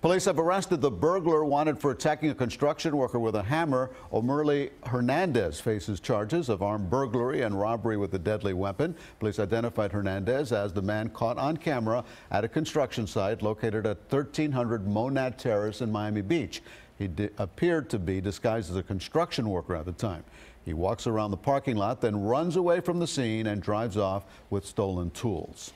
Police have arrested the burglar wanted for attacking a construction worker with a hammer. Omerly Hernandez faces charges of armed burglary and robbery with a deadly weapon. Police identified Hernandez as the man caught on camera at a construction site located at 1300 Monad Terrace in Miami Beach. He appeared to be disguised as a construction worker at the time. He walks around the parking lot, then runs away from the scene and drives off with stolen tools.